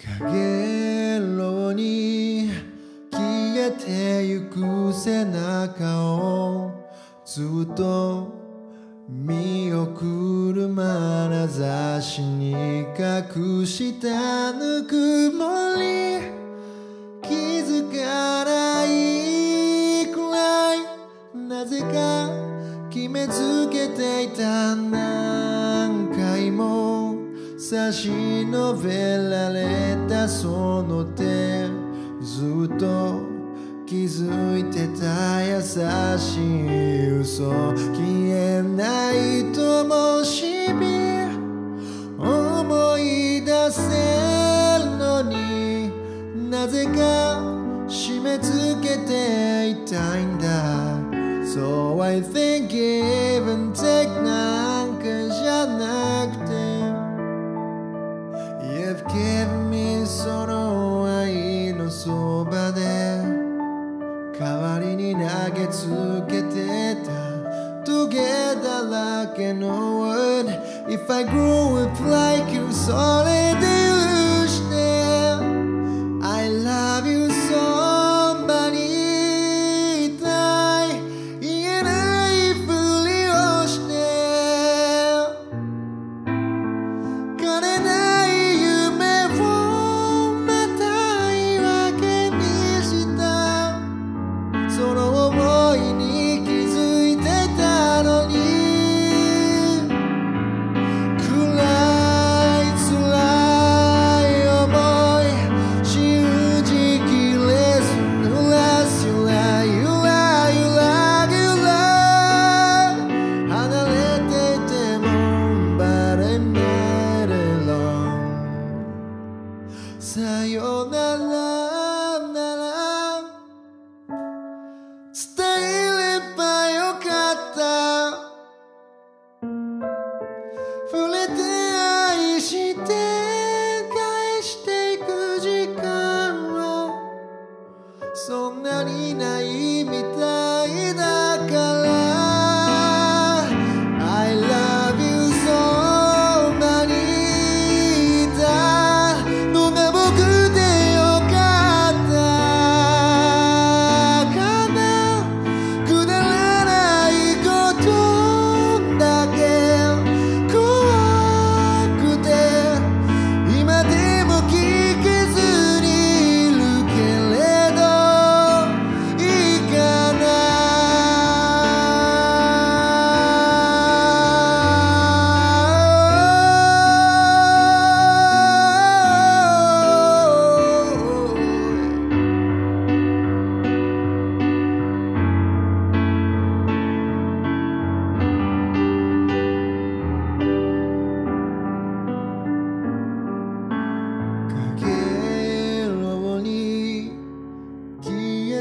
かげろうに消えてゆく背中をずっと見送る眼差しに隠したぬくもり。気づかないくらいなぜか決めつけていた何回も差し伸べられたその手ずっと気づいてた優しい嘘消えないともし思い出せるのになぜか締め付けていたいんだ So I think give and take な代わりに投げつけてたトゲだらけの word If I grew up like さよならなら。伝えればよかった。触れて愛して返していく時間はそんなにない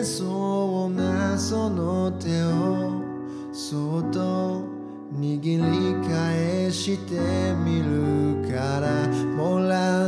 そうなその手をそっと握り返してみるからもらう